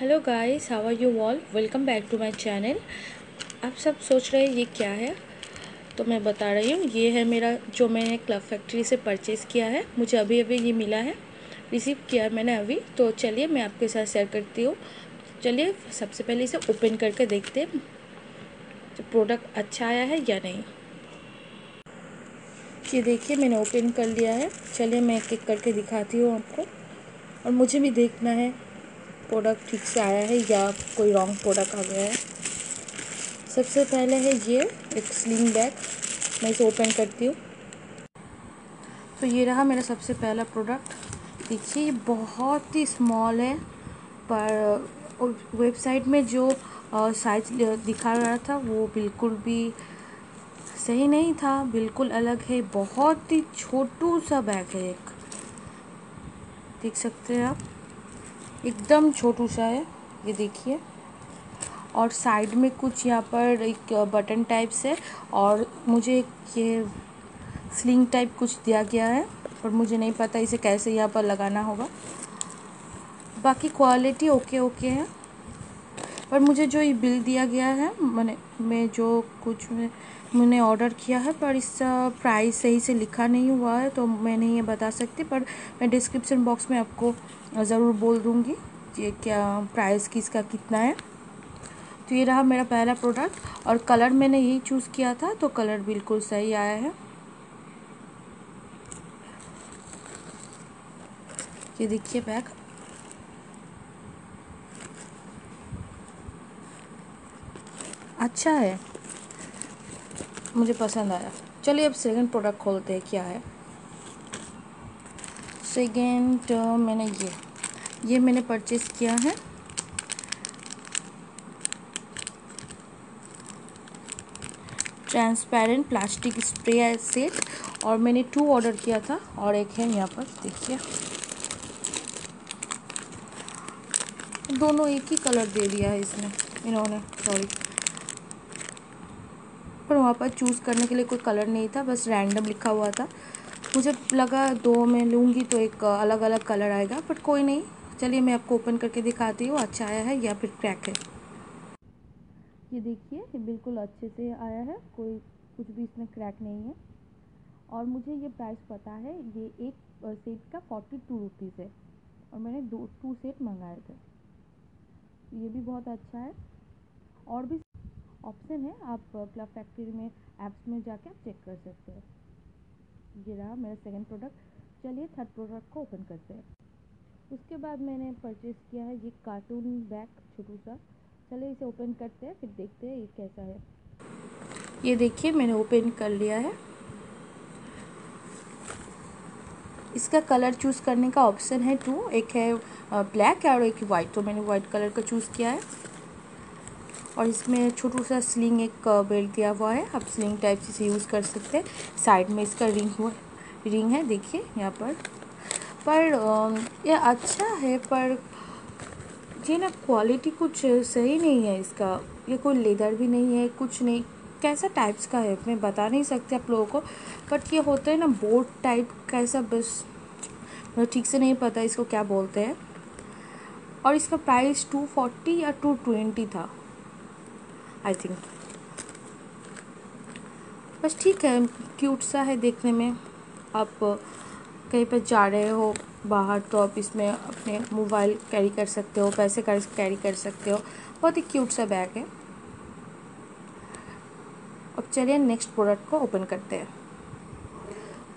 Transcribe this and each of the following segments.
Hello guys how are you all welcome back to my channel आप सब सोच रहे हैं ये क्या है? तो मैं बता रही हूँ, ये है मेरा, जो मैंने क्लब फैक्ट्री से परचेज़ किया है। मुझे अभी अभी ये मिला है। रिसीव किया है मैंने अभी। तो चलिए मैं आपके साथ शेयर करती हूँ। चलिए सबसे पहले इसे ओपन करके देखते हैं प्रोडक्ट अच्छा आया है या नहीं। ये देखिए, मैंने ओपन कर लिया है। चलिए मैं एक एक करके दिखाती हूँ आपको। और मुझे भी देखना है। प्रोडक्ट ठीक से आया है या कोई रॉन्ग प्रोडक्ट आ गया है? सबसे पहले है ये, एक स्लिंग बैग मैं इसे ओपन करती हूँ। तो ये रहा मेरा सबसे पहला प्रोडक्ट देखिए, ये बहुत ही स्मॉल है, पर वेबसाइट में जो साइज़ दिखा रहा था, वो बिल्कुल भी सही नहीं था। बिल्कुल अलग है। बहुत ही छोटू सा बैग है एक। देख सकते हैं आप? एकदम छोटू सा है, ये देखिए। और साइड में कुछ यहाँ पर एक बटन टाइप से और मुझे एक ये स्लिंग टाइप कुछ दिया गया है और मुझे नहीं पता इसे कैसे यहाँ पर लगाना होगा। बाकी क्वालिटी ओके ओके है। पर मुझे जो ये बिल दिया गया है, मैंने, मैं जो कुछ मैंने ऑर्डर किया है, पर इसका प्राइस सही से लिखा नहीं हुआ है तो मैं नहीं ये बता सकती, पर मैं डिस्क्रिप्शन बॉक्स में आपको ज़रूर बोल दूँगी ये क्या प्राइस की इसका कितना है। तो ये रहा मेरा पहला प्रोडक्ट और कलर मैंने यही चूज़ किया था तो कलर बिल्कुल सही आया है। ये देखिए बैग अच्छा है। मुझे पसंद आया। चलिए अब सेकंड प्रोडक्ट खोलते हैं, क्या है। सेकंड मैंने ये ये मैंने परचेज़ किया है। ट्रांसपेरेंट प्लास्टिक स्प्रे सेट और मैंने टू ऑर्डर किया था, और एक है यहाँ पर, देखिए। दोनों एक ही कलर दे दिया है इसमें इन्होंने सॉरी पर वहाँ पर चूज़ करने के लिए कोई कलर नहीं था, बस रैंडम लिखा हुआ था। मुझे लगा दो मैं लूँगी तो एक अलग अलग कलर आएगा, बट कोई नहीं। चलिए मैं आपको ओपन करके दिखाती हूँ अच्छा आया है या फिर क्रैक है। ये देखिए बिल्कुल अच्छे से आया है, कोई कुछ भी इसमें क्रैक नहीं है। और मुझे ये प्राइस पता है, ये एक सेट का फोर्टी टू रुपीज़ है। और मैंने दो टू सेट मंगाए थे। ये भी बहुत अच्छा है। और भी ऑप्शन है, आप क्लब फैक्ट्री में ऐप्स में जाके आप चेक कर सकते हैं। ये रहा मेरा सेकंड प्रोडक्ट चलिए थर्ड प्रोडक्ट को ओपन करते हैं। उसके बाद मैंने परचेज़ किया है ये कार्टून बैग छोटू सा चलिए इसे ओपन करते हैं, फिर देखते हैं ये कैसा है। ये देखिए, मैंने ओपन कर लिया है। इसका कलर चूज़ करने का ऑप्शन है टू एक है ब्लैक और एक वाइट तो मैंने वाइट कलर का चूज़ किया है। और इसमें छोटू सा स्लिंग एक बेल्ट दिया हुआ है। आप स्लिंग टाइप से यूज़ कर सकते हैं। साइड में इसका रिंग हुआ रिंग है, देखिए, यहाँ पर। पर ये अच्छा है, पर ये ना क्वालिटी कुछ सही नहीं है इसका। ये कोई लेदर भी नहीं है, कुछ नहीं। कैसा टाइप्स का है, मैं बता नहीं सकती आप लोगों को। बट ये होता है ना बोट टाइप कैसा बस मुझे ठीक से नहीं पता इसको क्या बोलते हैं। और इसका प्राइस टू फोर्टी या टू ट्वेंटी था। आई थिंक बस ठीक है क्यूट सा है देखने में। आप कहीं पर जा रहे हो बाहर तो आप इसमें अपने मोबाइल कैरी कर सकते हो, पैसे कर कैरी कर सकते हो। बहुत ही क्यूट सा बैग है। अब चलिए नेक्स्ट प्रोडक्ट को ओपन करते हैं।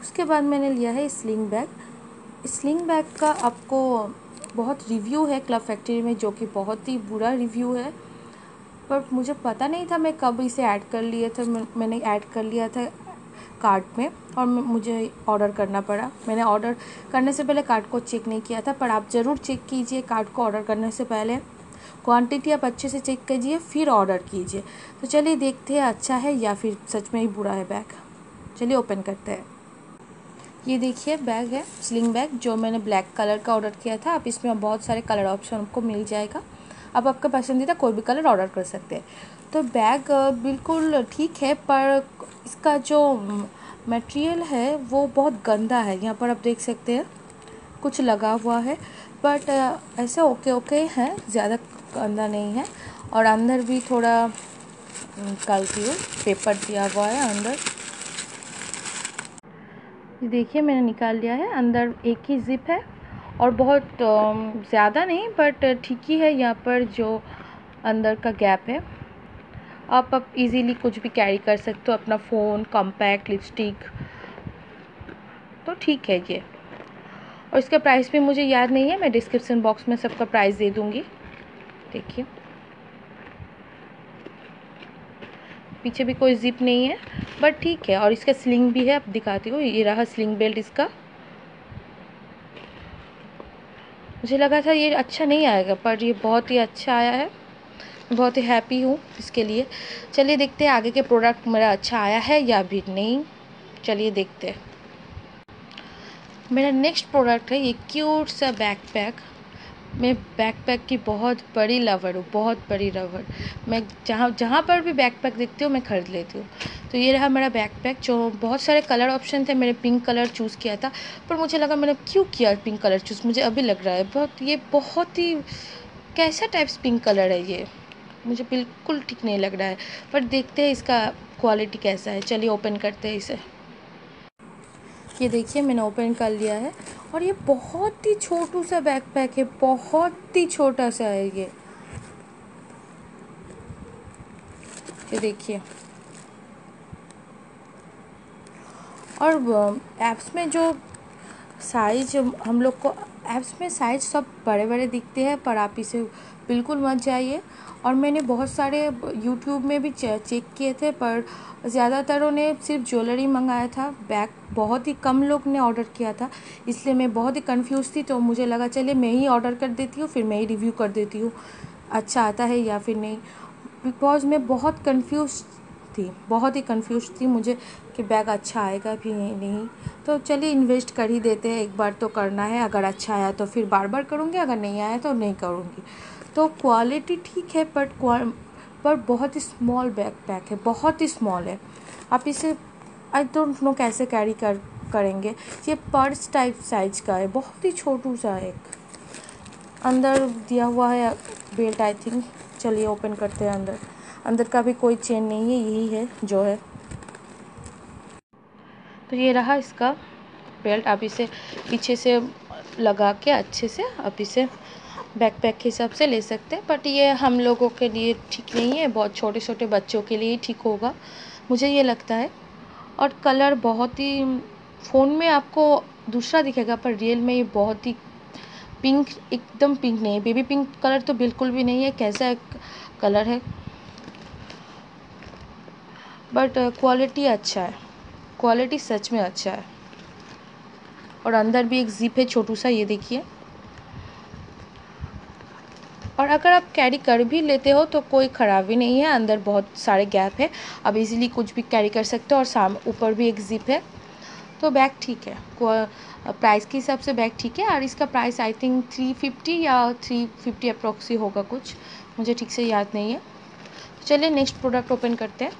उसके बाद मैंने लिया है स्लिंग बैग स्लिंग बैग का आपको बहुत रिव्यू है क्लब फैक्ट्री में, जो कि बहुत ही बुरा रिव्यू है। पर मुझे पता नहीं था मैं कब इसे ऐड कर लिए थे मैंने ऐड कर लिया था कार्ट में और मुझे ऑर्डर करना पड़ा। मैंने ऑर्डर करने से पहले कार्ट को चेक नहीं किया था, पर आप ज़रूर चेक कीजिए कार्ट को ऑर्डर करने से पहले। क्वांटिटी आप अच्छे से चेक कीजिए, फिर ऑर्डर कीजिए। तो चलिए देखते हैं अच्छा है या फिर सच में ही बुरा है बैग। चलिए ओपन करते हैं। ये देखिए बैग है, स्लिंग बैग, जो मैंने ब्लैक कलर का ऑर्डर किया था। आप इसमें बहुत सारे कलर ऑप्शन आपको मिल जाएगा। आप आपका पसंदीदा कोई भी कलर ऑर्डर कर सकते हैं। तो बैग बिल्कुल ठीक है, पर इसका जो मटेरियल है, वो बहुत गंदा है। यहाँ पर आप देख सकते हैं, कुछ लगा हुआ है बट ऐसे ओके ओके हैं, ज़्यादा गंदा नहीं है। और अंदर भी थोड़ा निकालती हूँ पेपर दिया हुआ है अंदर। देखिए, मैंने निकाल लिया है, अंदर एक ही ज़िप है। और बहुत ज़्यादा नहीं बट ठीक ही है यहाँ पर जो अंदर का गैप है। आप अब इजीली कुछ भी कैरी कर सकते हो, अपना फ़ोन कॉम्पैक्ट लिपस्टिक तो ठीक है ये। और इसका प्राइस भी मुझे याद नहीं है, मैं डिस्क्रिप्शन बॉक्स में सबका प्राइस दे दूँगी। देखिए। पीछे भी कोई जिप नहीं है बट ठीक है। और इसका स्लिंग भी है अब दिखाती हूँ, ये रहा स्लिंग बेल्ट इसका। मुझे लगा था ये अच्छा नहीं आएगा, पर ये बहुत ही अच्छा आया है। बहुत ही हैप्पी हूँ इसके लिए। चलिए देखते हैं आगे के प्रोडक्ट मेरा अच्छा आया है या भी नहीं। चलिए देखते हैं। मेरा नेक्स्ट प्रोडक्ट है ये क्यूट सा बैक पैक मैं बैक पैक की बहुत बड़ी लवर हूँ, बहुत बड़ी लवर मैं जहाँ जहाँ पर भी बैक पैक देखती हूँ, मैं ख़रीद लेती हूँ। तो ये रहा मेरा बैक पैक जो बहुत सारे कलर ऑप्शन थे, मैंने पिंक कलर चूज़ किया था, पर मुझे लगा मैंने क्यों किया पिंक कलर चूज़ मुझे अभी लग रहा है, बहुत, ये बहुत ही कैसा टाइप्स पिंक कलर है ये? मुझे बिल्कुल ठीक नहीं लग रहा है, पर देखते हैं इसका क्वालिटी कैसा है। चलिए ओपन करते हैं इसे। ये देखिए, मैंने ओपन कर लिया है। और ये बहुत ही छोटू सा बैकपैक है, बहुत ही छोटा सा है ये। ये देखिए। और ऐप्स में जो साइज़ हम लोग को ऐप्स में साइज़ सब बड़े बड़े दिखते हैं, पर आप इसे बिल्कुल मत जाइए। और मैंने बहुत सारे यूट्यूब में भी चेक किए थे, पर ज़्यादातरों ने सिर्फ़ ज्वेलरी मंगाया था। बैग बहुत ही कम लोग ने ऑर्डर किया था, इसलिए मैं बहुत ही कंफ्यूज थी तो मुझे लगा, चलिए मैं ही ऑर्डर कर देती हूँ, फिर मैं ही रिव्यू कर देती हूँ। अच्छा आता है या फिर नहीं? बिकॉज़ मैं बहुत कंफ्यूज थी, बहुत ही कंफ्यूज थी मुझे। कि बैग अच्छा आएगा भी नहीं तो चलिए इन्वेस्ट कर ही देते हैं, एक बार तो करना है, अगर अच्छा आया तो फिर बार बार करूँगी, अगर नहीं आया तो नहीं करूँगी। तो क्वालिटी ठीक है बट पर बहुत ही स्मॉल बैग पैक है, बहुत ही स्मॉल है। आप इसे आई डोंट नो कैसे कैरी कर, करेंगे। ये पर्स टाइप साइज़ का है, बहुत ही छोटू सा एक। अंदर दिया हुआ है बेल्ट आई थिंक चलिए ओपन करते हैं अंदर। अंदर का भी कोई चेन नहीं है, यही है, जो है। तो ये रहा इसका बेल्ट। आप इसे पीछे से लगा के अच्छे से आप इसे बैकपैक के हिसाब से ले सकते हैं। बट ये हम लोगों के लिए ठीक नहीं है। बहुत छोटे छोटे बच्चों के लिए ठीक होगा। मुझे ये लगता है। और कलर बहुत ही फ़ोन में आपको दूसरा दिखेगा, पर रियल में ये बहुत ही पिंक एकदम पिंक नहीं है। बेबी पिंक कलर तो बिल्कुल भी नहीं है। कैसा एक कलर है? बट क्वालिटी अच्छा है। क्वालिटी सच में अच्छा है। और अंदर भी एक ज़िप है, छोटू सा, ये देखिए। और अगर आप कैरी कर भी लेते हो तो कोई ख़राबी नहीं है, अंदर बहुत सारे गैप है। आप इजीली कुछ भी कैरी कर सकते हो, और साम, ऊपर भी एक ज़िप है। तो बैग ठीक है। प्राइस के हिसाब से बैग ठीक है, और इसका price I think three fifty या थ्री फिफ्टी अप्रोक्सी होगा कुछ। मुझे ठीक से याद नहीं है। चलिए नेक्स्ट प्रोडक्ट ओपन करते हैं।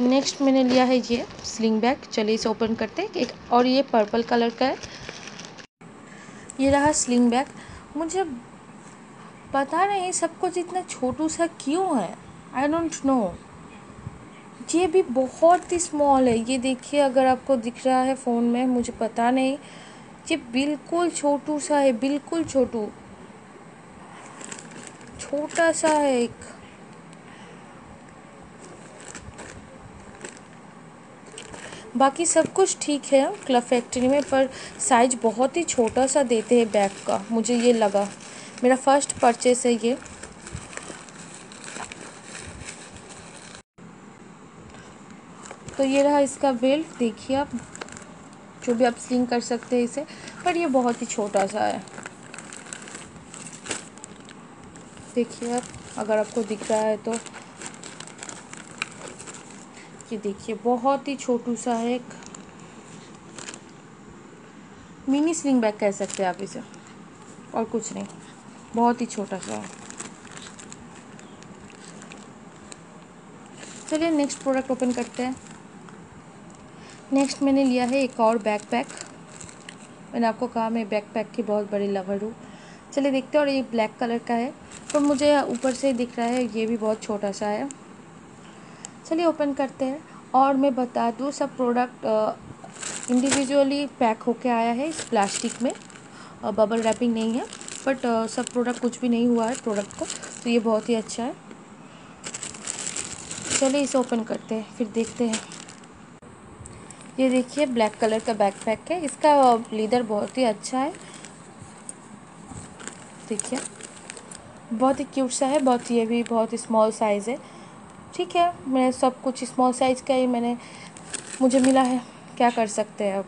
नेक्स्ट मैंने लिया है ये स्लिंग बैग चलिए इसे ओपन करते हैं। एक और ये पर्पल कलर का है। ये रहा स्लिंग बैग मुझे पता नहीं सब कुछ इतना छोटू सा क्यों है। आई डोंट नो ये भी बहुत ही स्मॉल है। ये देखिए, अगर आपको दिख रहा है फ़ोन में, मुझे पता नहीं। ये बिल्कुल छोटू सा है, बिल्कुल छोटू। छोटा सा है एक। बाकी सब कुछ ठीक है क्लब फैक्ट्री में, पर साइज़ बहुत ही छोटा सा देते हैं बैग का, मुझे ये लगा। मेरा फ़र्स्ट परचेस है ये। तो ये रहा इसका बेल्ट देखिए आप, जो भी आप स्लिंग कर सकते हैं इसे, पर ये बहुत ही छोटा सा है। देखिए आप, अगर आपको दिख रहा है तो ये देखिए, बहुत ही छोटू सा है एक मिनी स्लिंग बैग कह सकते हैं आप इसे। और कुछ नहीं, बहुत ही छोटा सा है। चलिए नेक्स्ट प्रोडक्ट ओपन करते हैं। नेक्स्ट मैंने लिया है एक और बैक पैक मैंने आपको कहा, मैं बैक पैक की बहुत बड़ी लवर हूँ। चलिए देखते हैं, और ये ब्लैक कलर का है। तो मुझे ऊपर से दिख रहा है, ये भी बहुत छोटा सा है। चलिए ओपन करते हैं। और मैं बता दूँ, सब प्रोडक्ट इंडिविजुअली पैक होके आया है इस प्लास्टिक में। बबल रैपिंग नहीं है बट सब प्रोडक्ट कुछ भी नहीं हुआ है प्रोडक्ट को तो ये बहुत ही अच्छा है। चलिए इसे ओपन करते हैं, फिर देखते हैं। ये देखिए ब्लैक कलर का बैक पैक है। इसका लीदर बहुत ही अच्छा है। देखिए, बहुत ही क्यूट सा है, बहुत ये भी बहुत स्मॉल साइज़ है। ठीक है, मैं सब कुछ स्मॉल साइज़ का ही मैंने, मुझे मिला है। क्या कर सकते हैं अब?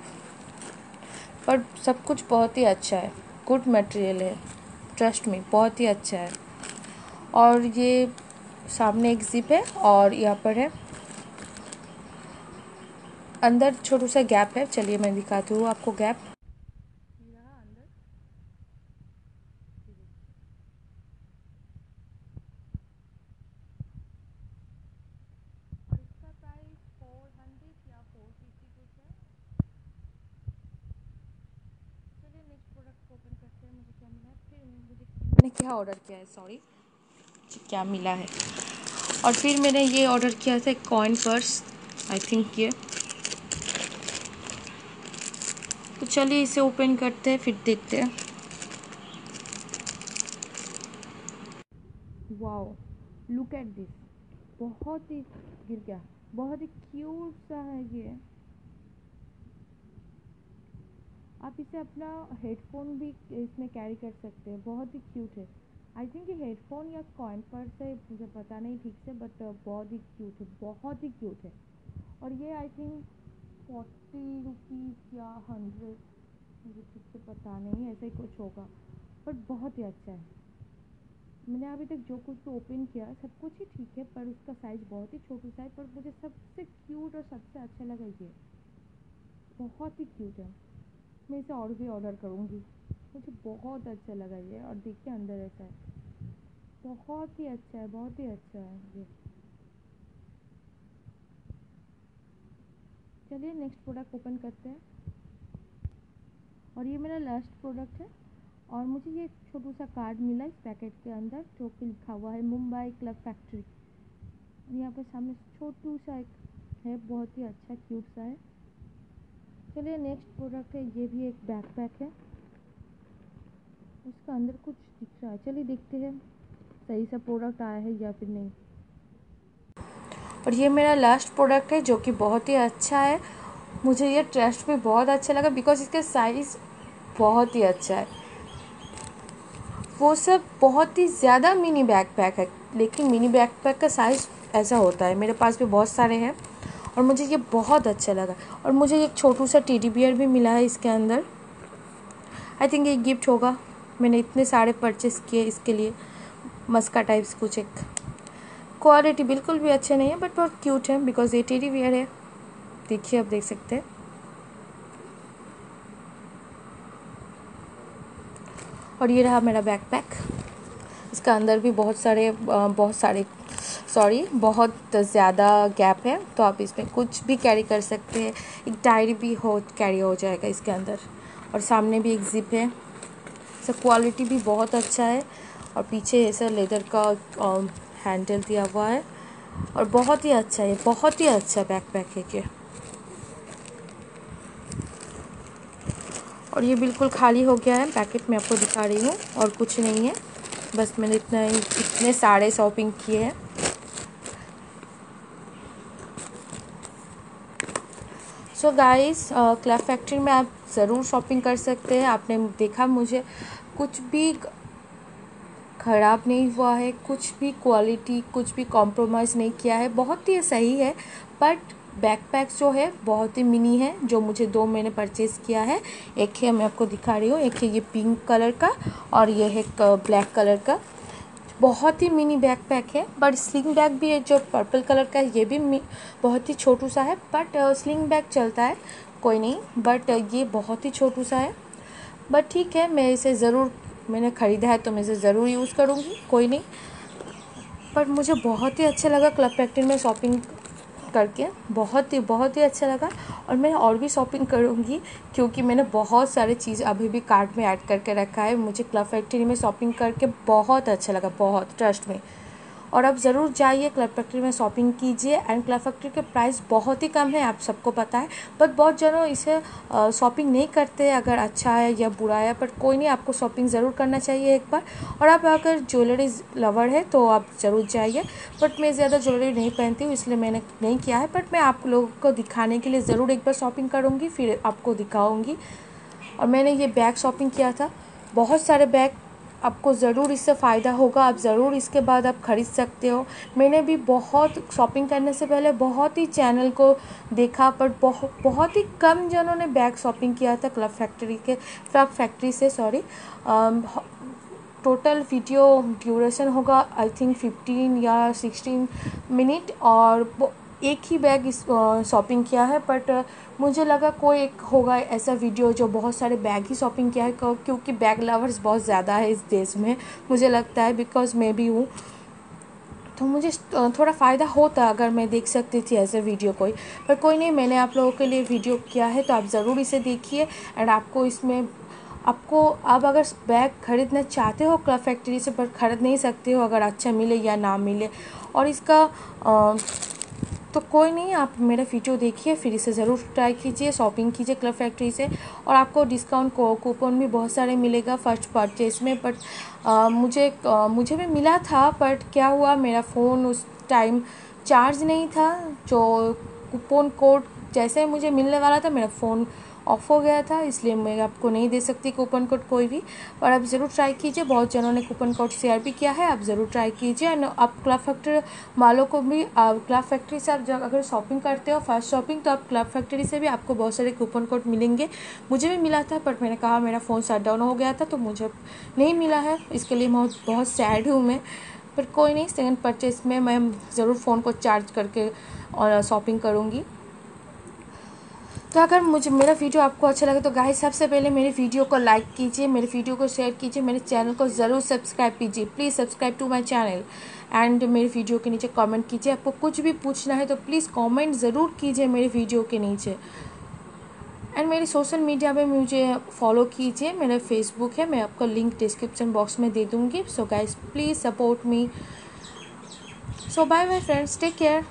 पर सब कुछ बहुत ही अच्छा है। गुड मटेरियल है। ट्रस्ट में बहुत ही अच्छा है। और ये सामने एक ज़िप है और यहाँ पर है। अंदर छोटू सा गैप है। चलिए मैं दिखाती हूँ आपको गैप मैंने क्या ऑर्डर किया है सॉरी क्या मिला है? और फिर मैंने ये ऑर्डर किया था कॉइन पर्स आई थिंक ये. तो चलिए इसे ओपन करते हैं, फिर देखते हैं. वाओ लुक एट दिस बहुत ही, गिर गया. बहुत ही क्यूट सा है ये. आप इसे अपना हेडफोन भी इसमें कैरी कर सकते हैं। बहुत ही क्यूट है। आई थिंक ये हेडफोन या कॉइन पर्स है मुझे पता नहीं ठीक से बट बहुत ही क्यूट है। बहुत ही क्यूट है। और ये आई थिंक फोर्टी रुपीज़ या हंड्रेड मुझे ठीक से पता नहीं, ऐसा ही कुछ होगा। बट बहुत ही अच्छा है। मैंने अभी तक जो कुछ भी ओपन किया, सब कुछ ही ठीक है, पर उसका साइज़ बहुत ही छोटा सा है पर मुझे सबसे क्यूट और सबसे अच्छा लगा ये। बहुत ही क्यूट है। मैं इसे और भी ऑर्डर करूँगी। मुझे बहुत अच्छा लगा ये, और देखिए अंदर ऐसा है। बहुत ही अच्छा है, बहुत ही अच्छा है ये। चलिए नेक्स्ट प्रोडक्ट ओपन करते हैं। और ये मेरा लास्ट प्रोडक्ट है। और मुझे ये छोटू सा कार्ड मिला इस पैकेट के अंदर, जो कि लिखा हुआ है मुंबई क्लब फैक्ट्री और यहाँ पर सामने छोटू सा एक है, बहुत ही अच्छा क्यूट सा है। चलिए नेक्स्ट प्रोडक्ट है, ये भी एक बैकपैक है। उसका अंदर कुछ दिख रहा है। चलिए देखते हैं, सही सा प्रोडक्ट आया है या फिर नहीं। और ये मेरा लास्ट प्रोडक्ट है, जो कि बहुत ही अच्छा है। मुझे ये ट्रस्ट में बहुत अच्छा लगा बिकॉज़ इसका साइज़ बहुत ही अच्छा है। वो सब बहुत ही ज़्यादा मिनी बैकपैक है, लेकिन मिनी बैकपैक का साइज़ ऐसा होता है। मेरे पास भी बहुत सारे हैं। और मुझे ये बहुत अच्छा लगा। और मुझे एक छोटू सा टेडी बियर भी मिला है इसके अंदर। आई थिंक ये गिफ्ट होगा। मैंने इतने सारे परचेस किए इसके लिए। मस्का टाइप्स कुछ एक। क्वालिटी बिल्कुल भी अच्छे नहीं है बट बहुत क्यूट है बिकॉज़ ये टेडी बियर है। देखिए, आप देख सकते हैं। और ये रहा मेरा बैकपैक इसका अंदर भी बहुत सारे बहुत सारे सॉरी बहुत ज़्यादा गैप है तो आप इसमें कुछ भी कैरी कर सकते हैं। एक डायरी भी हो कैरी हो जाएगा इसके अंदर। और सामने भी एक ज़िप है। इसका क्वालिटी भी बहुत अच्छा है। और पीछे ऐसा लेदर का हैंडल दिया हुआ है। और बहुत ही अच्छा है बहुत ही अच्छा बैक पैक है ये। और ये बिल्कुल खाली हो गया है। पैकेट मैं आपको दिखा रही हूँ और कुछ नहीं है। बस मैंने इतना इतने सारे शॉपिंग किए हैं। सो गाइस क्लब फैक्ट्री में आप ज़रूर शॉपिंग कर सकते हैं। आपने देखा मुझे, कुछ भी ख़राब नहीं हुआ है, कुछ भी क्वालिटी कुछ भी कॉम्प्रोमाइज़ नहीं किया है। बहुत ही सही है बट बैकपैक्स जो है, बहुत ही मिनी है, जो मुझे दो मैंने परचेज़ किया है। एक है मैं आपको दिखा रही हूँ, एक है ये पिंक कलर का और ये है ब्लैक कलर का। बहुत ही मिनी बैकपैक है बट स्लिंग बैग भी है जो पर्पल कलर का है, ये भी बहुत ही छोटू सा है बट स्लिंग बैग चलता है, कोई नहीं बट ये बहुत ही छोटू सा है। बट ठीक है, मैं इसे ज़रूर, मैंने ख़रीदा है तो मैं इसे ज़रूर यूज़ करूँगी, कोई नहीं। बट मुझे बहुत ही अच्छा लगा क्लब पैक्टिन में शॉपिंग करके बहुत ही बहुत ही अच्छा लगा। और मैं और भी शॉपिंग करूँगी क्योंकि मैंने बहुत सारे चीज़ अभी भी कार्ट में ऐड करके रखा है। मुझे क्लब फैक्ट्री में शॉपिंग करके बहुत अच्छा लगा, बहुत ट्रस्ट में और आप ज़रूर जाइए क्लब फैक्ट्री में शॉपिंग कीजिए एंड क्लब फैक्ट्री के प्राइस बहुत ही कम है, आप सबको पता है। बट बहुत जनों इसे शॉपिंग नहीं करते, अगर अच्छा है या बुरा है, बट कोई नहीं, आपको शॉपिंग ज़रूर करना चाहिए एक बार। और आप अगर ज्वेलरी लवर है तो आप ज़रूर जाइए। बट मैं ज़्यादा ज्वेलरी नहीं पहनती हूँ, इसलिए मैंने नहीं किया है। बट मैं आप लोगों को दिखाने के लिए ज़रूर एक बार शॉपिंग करूँगी, फिर आपको दिखाऊँगी। और मैंने ये बैग शॉपिंग किया था। बहुत सारे बैग आपको ज़रूर इससे फ़ायदा होगा, आप ज़रूर इसके बाद आप ख़रीद सकते हो। मैंने भी बहुत शॉपिंग करने से पहले बहुत ही चैनल को देखा, पर बहुत बहुत ही कम जनों ने बैग शॉपिंग किया था क्लब फैक्ट्री के, क्लब फैक्ट्री से, सॉरी। टोटल वीडियो ड्यूरेशन होगा, आई थिंक फिफ्टीन या सिक्सटीन मिनट, और एक ही बैग इस शॉपिंग किया है, बट मुझे लगा कोई एक होगा ऐसा वीडियो जो बहुत सारे बैग ही शॉपिंग किया है क्योंकि बैग लवर्स बहुत ज़्यादा है इस देश में मुझे लगता है बिकॉज़ मैं भी हूँ। तो मुझे थोड़ा फ़ायदा होता अगर मैं देख सकती थी ऐसे वीडियो कोई। पर कोई नहीं मैंने आप लोगों के लिए वीडियो किया है तो आप ज़रूर इसे देखिए। एंड आपको इसमें आपको आप अगर बैग ख़रीदना चाहते हो क्लब फैक्ट्री से पर ख़रीद नहीं सकते हो अगर अच्छा मिले या ना मिले। और इसका आ, तो कोई नहीं आप मेरा वीडियो देखिए फिर इसे ज़रूर ट्राई कीजिए शॉपिंग कीजिए क्लब फैक्ट्री से और आपको डिस्काउंट कूपन भी बहुत सारे मिलेगा फ़र्स्ट परचेज में बट मुझे आ, मुझे भी मिला था बट क्या हुआ मेरा फ़ोन उस टाइम चार्ज नहीं था जो कूपन कोड जैसे मुझे मिलने वाला था मेरा फ़ोन ऑफ़ हो गया था, इसलिए मैं आपको नहीं दे सकती कूपन कोड कोई भी। पर आप ज़रूर ट्राई कीजिए, बहुत जनों ने कूपन कोड शेयर भी किया है, आप ज़रूर ट्राई कीजिए। एंड आप क्लब फैक्ट्री वालों को भी क्लब फैक्ट्री से आप जब अगर शॉपिंग करते हो फ़र्स्ट शॉपिंग तो आप क्लब फैक्ट्री से भी आपको बहुत सारे कूपन कोड मिलेंगे। मुझे भी मिला था बट मैंने कहा मेरा फ़ोन शट डाउन हो गया था तो मुझे नहीं मिला है। इसके लिए बहुत बहुत सैड हूँ मैं। पर कोई नहीं सेकेंड परचेज में मैं ज़रूर फ़ोन को चार्ज करके, और शॉपिंग करूँगी। तो अगर मुझे, मेरा वीडियो आपको अच्छा लगे तो गाइस सबसे पहले मेरे वीडियो को लाइक कीजिए, मेरे वीडियो को शेयर कीजिए, मेरे चैनल को ज़रूर सब्सक्राइब कीजिए। Please subscribe to my channel and मेरे वीडियो के नीचे कमेंट कीजिए। आपको कुछ भी पूछना है तो प्लीज़ कमेंट ज़रूर कीजिए मेरे वीडियो के नीचे। एंड मेरी सोशल मीडिया पे मुझे फॉलो कीजिए। मेरा फेसबुक है, मैं आपको लिंक डिस्क्रिप्शन बॉक्स में दे दूँगी। So guys please support me so bye my friends take care